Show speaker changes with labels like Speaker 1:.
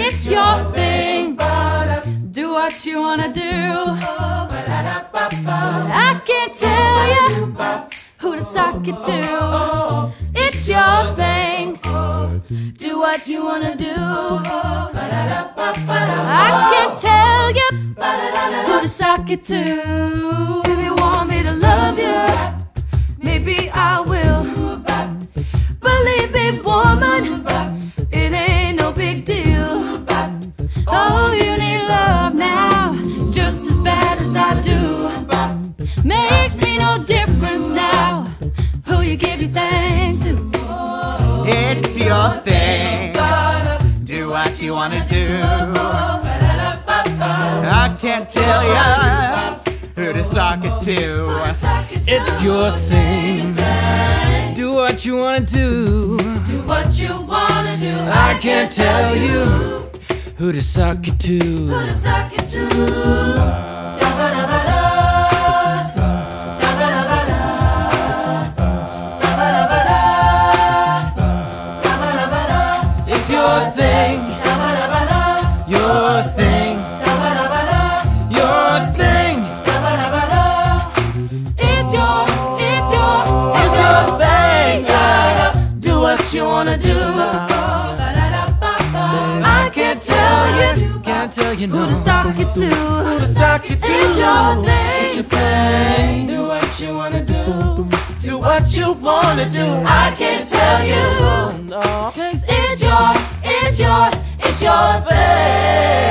Speaker 1: It's your thing. Do what you wanna do. I can't tell you who to suck it to. It's your thing. Do what you wanna do. Suck it to. If you want me to love you, maybe I will. Believe me, woman, it ain't no big deal. Oh, you need love now, just as bad as I do. Makes me no difference now who you give your thing to.
Speaker 2: It's your thing. Do what you wanna do. I can't tell ya who to sock it to.
Speaker 3: It's your thing. Do what you wanna do.
Speaker 1: Do what you wanna do.
Speaker 3: I can't tell you who to suck it to.
Speaker 1: Who to suck it to.
Speaker 3: It's your thing. You no.
Speaker 1: who to suck it to.
Speaker 2: Who to sock it
Speaker 1: It's your thing.
Speaker 3: It's your thing. Do what you wanna do.
Speaker 2: Do what you wanna do.
Speaker 1: I can't tell you.
Speaker 2: No.
Speaker 1: Cause it's your, it's your, it's your thing.